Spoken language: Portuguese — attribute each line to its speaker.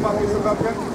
Speaker 1: como a Luísa está vendo,